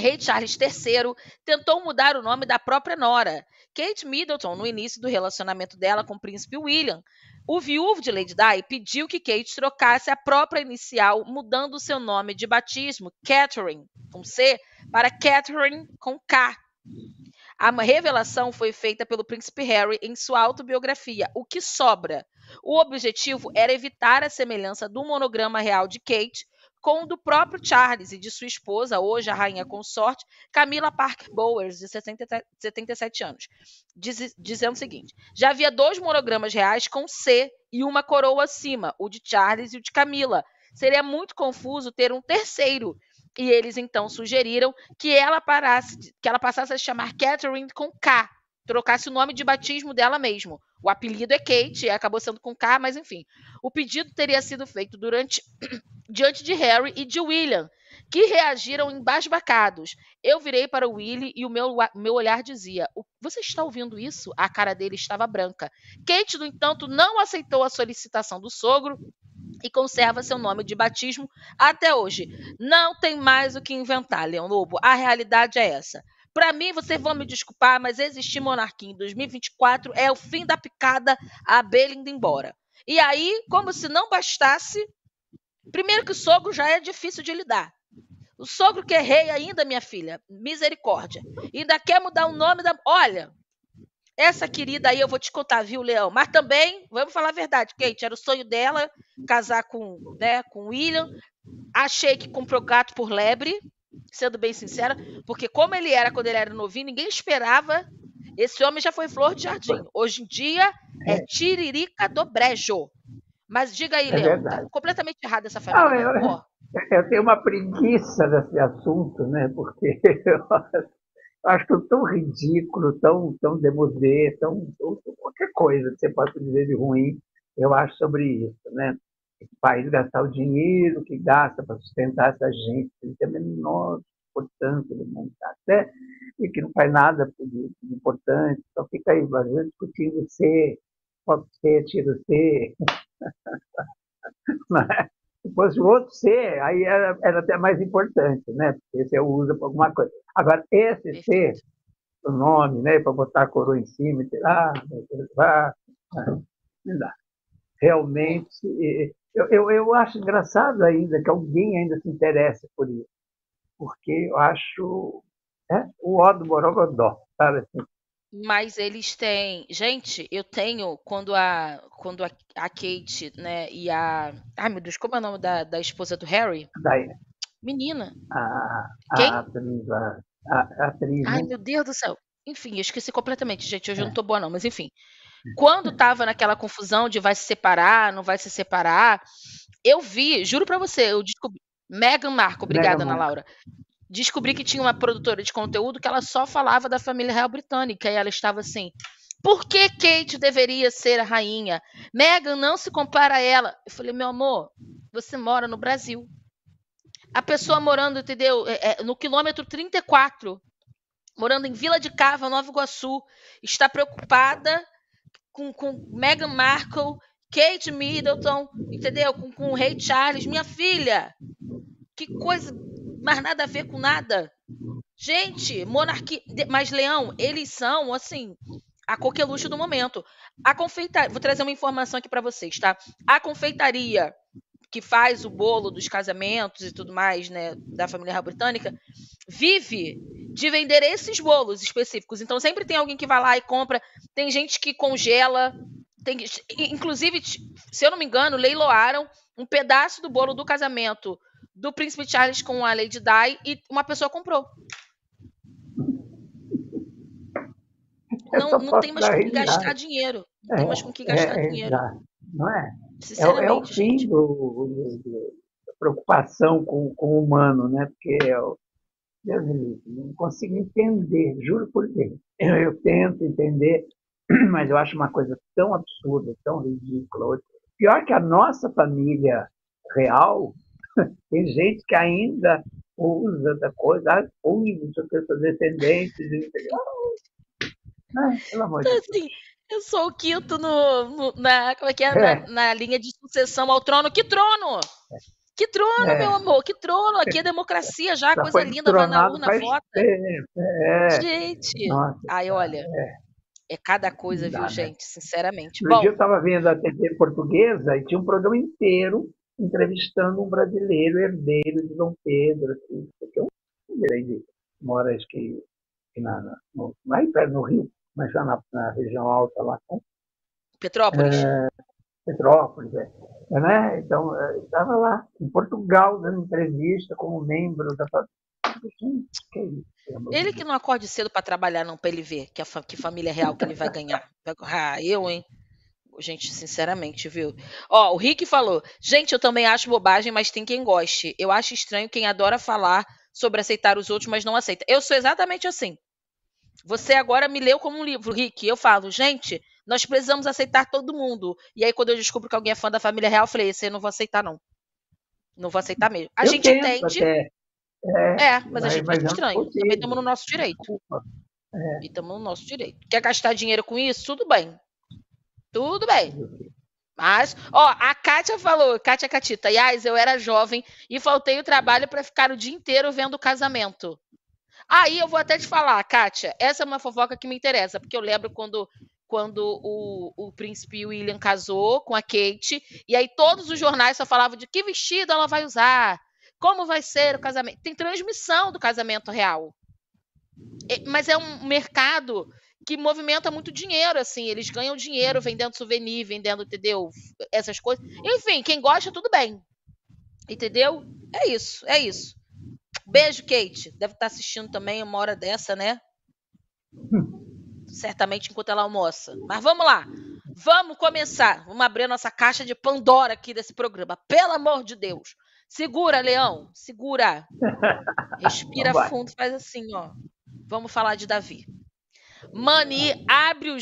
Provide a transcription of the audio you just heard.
Rei Charles III tentou mudar o nome da própria nora, Kate Middleton, no início do relacionamento dela com o príncipe William. O viúvo de Lady Di pediu que Kate trocasse a própria inicial, mudando seu nome de batismo, Catherine, com C, para Catherine com K. A revelação foi feita pelo príncipe Harry em sua autobiografia, O que Sobra. O objetivo era evitar a semelhança do monograma real de Kate com o do próprio Charles e de sua esposa, hoje a rainha consorte, Camila Parker Bowers, de 77 anos, diz, dizendo o seguinte: já havia dois monogramas reais com C e uma coroa acima, o de Charles e o de Camila. Seria muito confuso ter um terceiro. E eles então sugeriram que ela, parasse, que ela passasse a chamar Catherine com K, trocasse o nome de batismo dela mesmo. O apelido é Kate, acabou sendo com K, mas enfim. O pedido teria sido feito durante diante de Harry e de William, que reagiram embasbacados. Eu virei para o Willie e o meu, meu olhar dizia: Você está ouvindo isso? A cara dele estava branca. Kate, no entanto, não aceitou a solicitação do sogro e conserva seu nome de batismo até hoje. Não tem mais o que inventar, Leão Lobo. A realidade é essa. Para mim, vocês vão me desculpar, mas existir monarquia em 2024 é o fim da picada, a abelha indo embora. E aí, como se não bastasse, Primeiro que o sogro já é difícil de lidar. O sogro que é rei ainda, minha filha, misericórdia. Ainda quer mudar o nome da. Olha, essa querida aí eu vou te contar, viu, Leão? Mas também, vamos falar a verdade, Kate, era o sonho dela casar com, né, com William. Achei que comprou gato por lebre, sendo bem sincera, porque como ele era quando ele era novinho, ninguém esperava. Esse homem já foi flor de jardim. Hoje em dia é, é. tiririca do brejo. Mas diga aí, é Leão, tá completamente errado essa família. Não, eu, eu, tenho uma preguiça desse assunto, né? Porque eu acho tão ridículo, tão, tão demodé, tão, tão, qualquer coisa que você possa dizer de ruim, eu acho sobre isso, né? O país gastar o dinheiro que gasta para sustentar essa gente, que tem a menor importância do mundo, tá? até e que não faz nada de, importante, só fica aí discutindo C, pode ser, tiro C, Se fosse o outro C, aí era, era até mais importante, né? Porque esse eu uso para alguma coisa. Agora, esse C, o nome, né? Para botar a coroa em cima e tirar, ah, não dá. Realmente, eu, eu, eu acho engraçado ainda que alguém ainda se interesse por isso. Porque eu acho é, o ó do Borogodó, sabe assim? Mas eles têm. Gente, eu tenho. Quando a, quando a, a Kate, né, e a. Ai, meu Deus, como é o nome da, da esposa do Harry? Daí. Menina. A, Quem? a atriz. A, a, atriz Ai, né? meu Deus do céu. Enfim, eu esqueci completamente, gente. Hoje eu não tô boa, não, mas enfim. Quando tava naquela confusão de vai se separar, não vai se separar, eu vi, juro pra você, eu descobri. Meghan Marco, obrigada, Ana. Laura descobri que tinha uma produtora de conteúdo que ela só falava da família real britânica e ela estava assim: por que Kate deveria ser a rainha? Meghan não se compara a ela. Eu falei, meu amor, você mora no Brasil. A pessoa morando, entendeu? É, é, no quilômetro 34, morando em Vila de Cava, Nova Iguaçu, está preocupada com, com Meghan Markle, Kate Middleton, entendeu? Com, com o rei Charles. Minha filha, que coisa mas nada a ver com nada. Gente, monarquia. Mas, Leão, eles são, assim, a coqueluche do momento. A confeitaria. Vou trazer uma informação aqui para vocês, tá? A confeitaria que faz o bolo dos casamentos e tudo mais, né, da família real britânica, vive de vender esses bolos específicos. Então sempre tem alguém que vai lá e compra. Tem gente que congela. Tem, inclusive, se eu não me engano, leiloaram um pedaço do bolo do casamento do Príncipe Charles com a Lady Di e uma pessoa comprou. Não, não tem mais com que gastar dinheiro. Não é, tem mais com que gastar é, dinheiro. Não é? É, é o fim do, do, da preocupação com, com o humano, né? Porque eu, Deus me não consigo entender, juro por Deus. Eu, eu tento entender, mas eu acho uma coisa tão absurda, tão ridícula. Pior que a nossa família real, tem gente que ainda usa da coisa, ah, usa, não sei o que, seus descendentes. Ah, pelo amor de Deus. Assim, eu sou o quinto no, no, na, como é que é? é. Na, na, linha de sucessão ao trono. Que trono? Que trono, é. meu amor, que trono. Aqui é democracia já, já coisa linda, vai na urna, vota. É. Gente, Nossa, ai, olha, é, é cada coisa, viu, né? gente, sinceramente. Bom, dia eu estava vendo a TV portuguesa e tinha um programa inteiro entrevistando um brasileiro herdeiro de Dom Pedro, assim, que é um grande, mora acho que na, no, lá perto no Rio, mas já na, na região alta lá. Né? Petrópolis. É, Petrópolis, é. É né? Então, é, estava lá, em Portugal, dando entrevista como membro da ele que não acorde cedo para trabalhar, não, para ele ver que, a que família real que ele vai ganhar. Ah, eu, hein? Gente, sinceramente, viu? Ó, o Rick falou: gente, eu também acho bobagem, mas tem quem goste. Eu acho estranho quem adora falar sobre aceitar os outros, mas não aceita. Eu sou exatamente assim. Você agora me leu como um livro, Rick. Eu falo, gente, nós precisamos aceitar todo mundo. E aí, quando eu descubro que alguém é fã da família real, eu falei, esse eu não vou aceitar, não. Não vou aceitar mesmo. A eu gente entende. Até. É, é, mas, mas a gente mas é estranho. Também estamos no nosso direito. É. E estamos no nosso direito. Quer gastar dinheiro com isso? Tudo bem. Tudo bem. Mas, ó, a Kátia falou, Kátia Catita, Yas, eu era jovem e faltei o trabalho para ficar o dia inteiro vendo o casamento. Aí eu vou até te falar, Kátia, essa é uma fofoca que me interessa, porque eu lembro quando, quando o, o príncipe William casou com a Kate, e aí todos os jornais só falavam de que vestido ela vai usar, como vai ser o casamento. Tem transmissão do casamento real. Mas é um mercado que movimenta muito dinheiro, assim. Eles ganham dinheiro vendendo souvenir, vendendo, entendeu? Essas coisas. Enfim, quem gosta, tudo bem. Entendeu? É isso, é isso. Beijo, Kate. Deve estar assistindo também uma hora dessa, né? Certamente enquanto ela almoça. Mas vamos lá. Vamos começar. Vamos abrir a nossa caixa de Pandora aqui desse programa. Pelo amor de Deus. Segura, Leão, segura. Respira fundo, faz assim, ó. Vamos falar de Davi. Mani abre os